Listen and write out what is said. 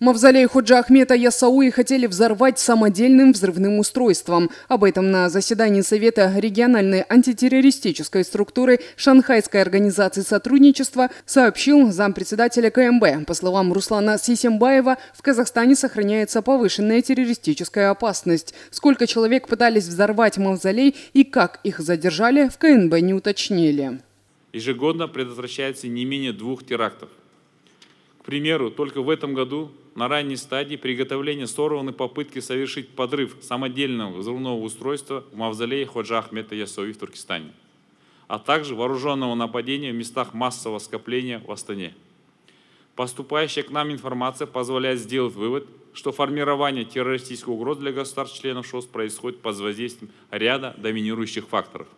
Мавзолей Ходжа Ахмета Ясауи хотели взорвать самодельным взрывным устройством. Об этом на заседании Совета региональной антитеррористической структуры Шанхайской организации сотрудничества сообщил зампредседателя КМБ. По словам Руслана Сисембаева, в Казахстане сохраняется повышенная террористическая опасность. Сколько человек пытались взорвать мавзолей и как их задержали, в КНБ не уточнили. Ежегодно предотвращается не менее двух терактов. Примеру, только в этом году на ранней стадии приготовления сорваны попытки совершить подрыв самодельного взрывного устройства в мавзолее Ходжа Ахмета Ясови в Туркестане, а также вооруженного нападения в местах массового скопления в Астане. Поступающая к нам информация позволяет сделать вывод, что формирование террористической угрозы для государств-членов ШОС происходит под воздействием ряда доминирующих факторов.